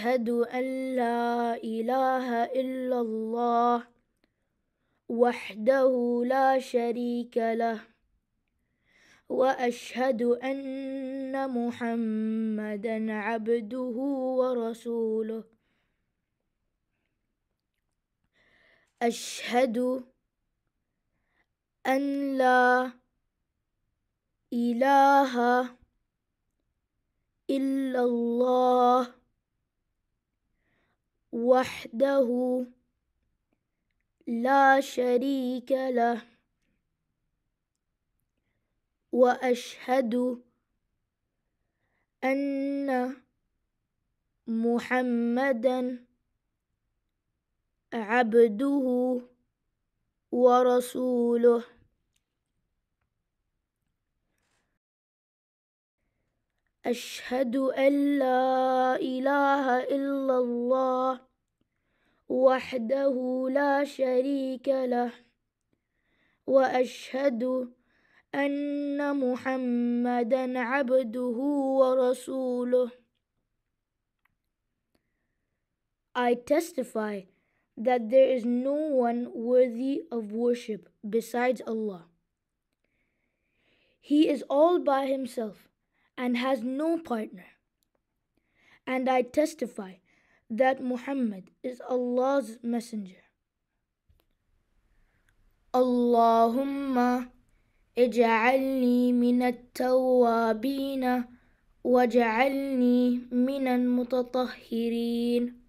أشهد أن لا إله إلا الله وحده لا شريك له وأشهد أن محمدا عبده ورسوله. أشهد أن لا إله إلا الله وحده لا شريك له. وأشهد أن محمدا عبده ورسوله. أشهد أن لا إله إلا الله وحده لا شريك له وأشهد أن محمدا عبده ورسوله I testify that there is no one worthy of worship besides Allah. He is all by himself and has no partner. And I testify that Muhammad is Allah's messenger. Allahumma اجعلني من التوابين واجعلني من المتطهرين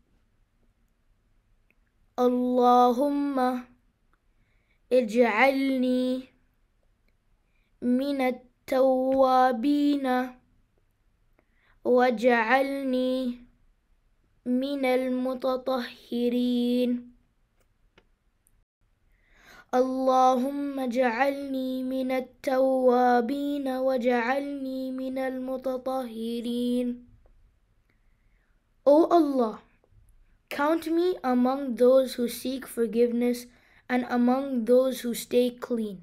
اللهم اجعلني من التوابين واجعلني من المتطهرين اللهم اجعلني من التوابين واجعلني من المتطهرين O Allah, count me among those who seek forgiveness and among those who stay clean.